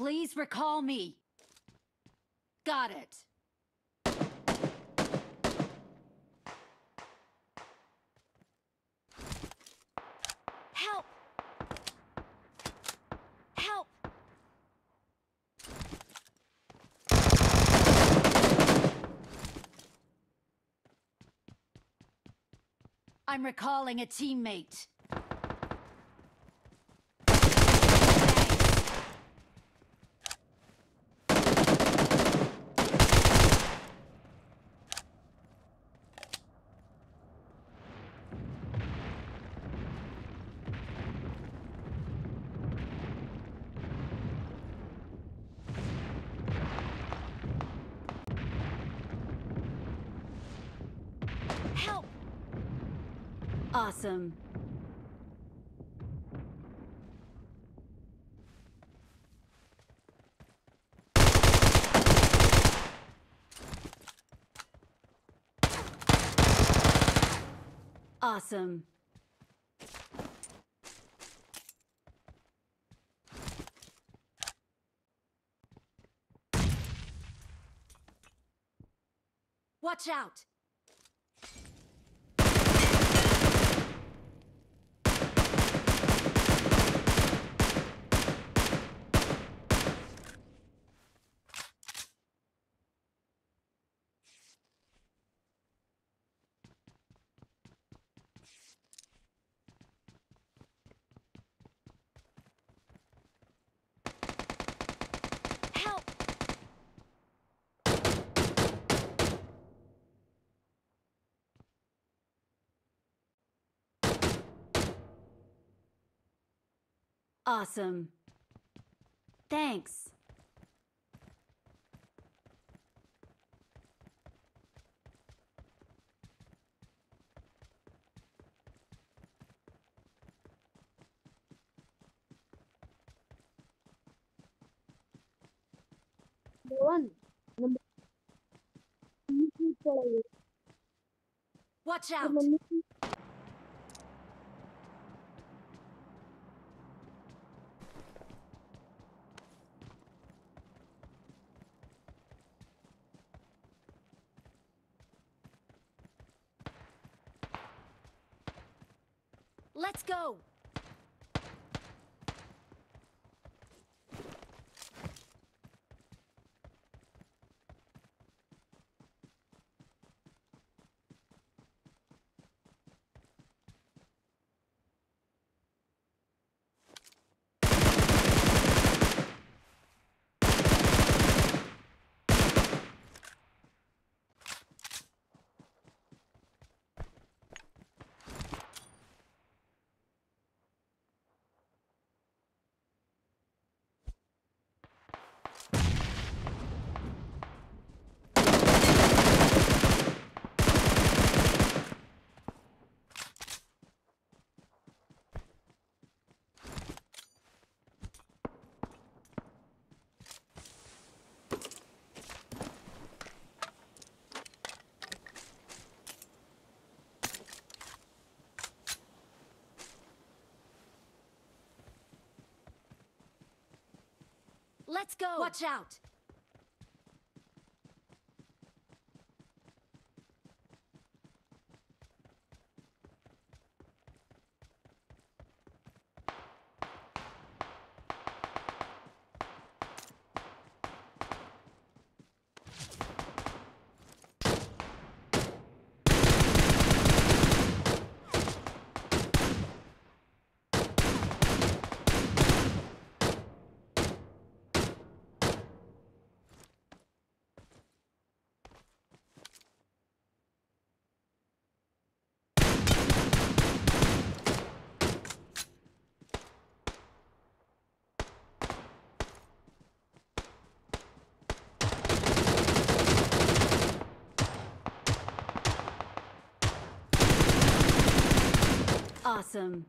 Please recall me. Got it. Help! Help! I'm recalling a teammate. Help! Awesome. Awesome. Watch out! Help! Awesome. Thanks. One. Number. Watch out! Let's go! Let's go! Watch out! Awesome.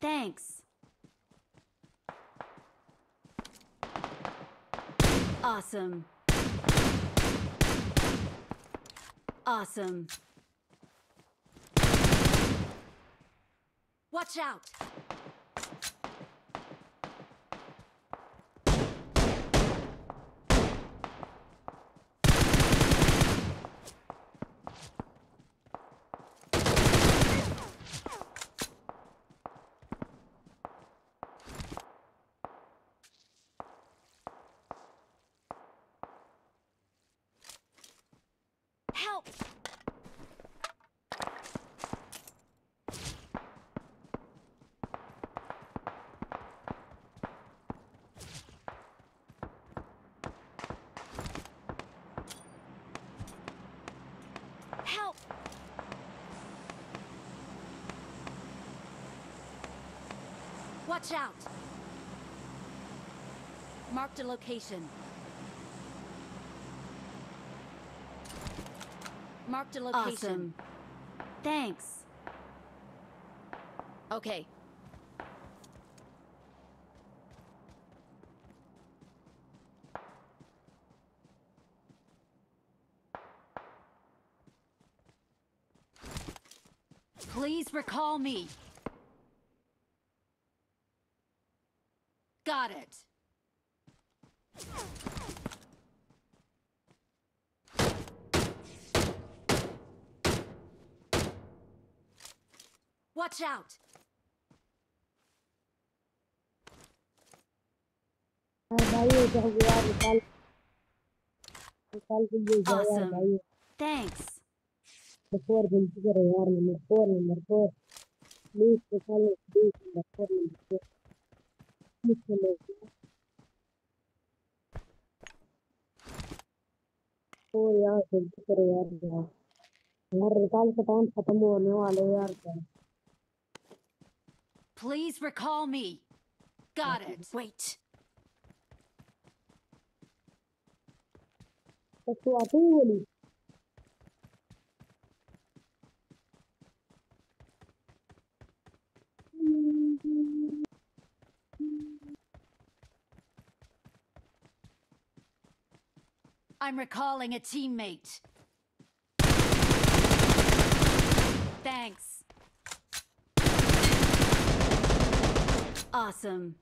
Thanks. Awesome. Awesome. Watch out! Watch out! Marked a location. Marked a location. Awesome. Thanks. Okay. Please recall me. Got it. Watch out! Awesome. Thanks. The four. Number four, number four. Please, the four four. ओ यार गलती करो यार यार यार recall का time खत्म होने वाला है यार क्या Please recall me. Got it. Wait. तो तू आती ही बोली I'm recalling a teammate. Thanks. Awesome.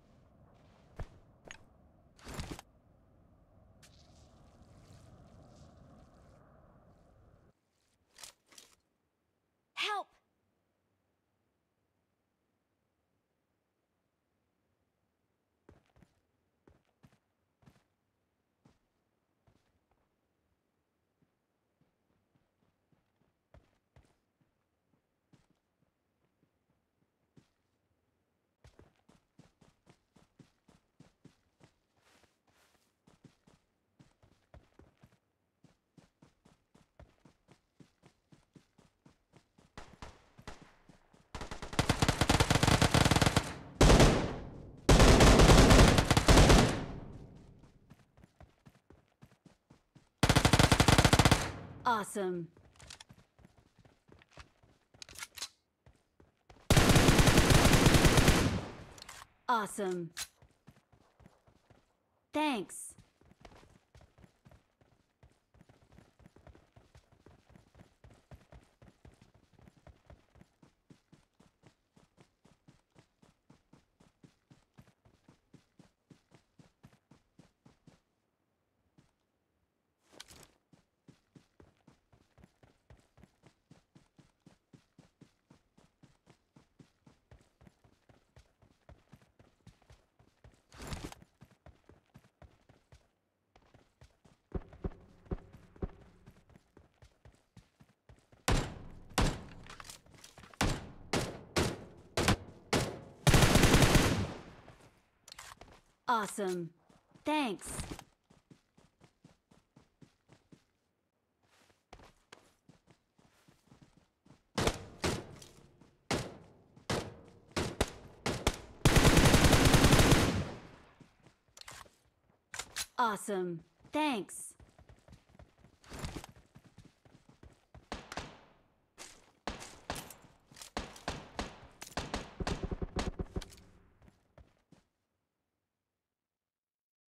Help! Awesome. Awesome. Thanks. Awesome. Thanks. Awesome. Thanks.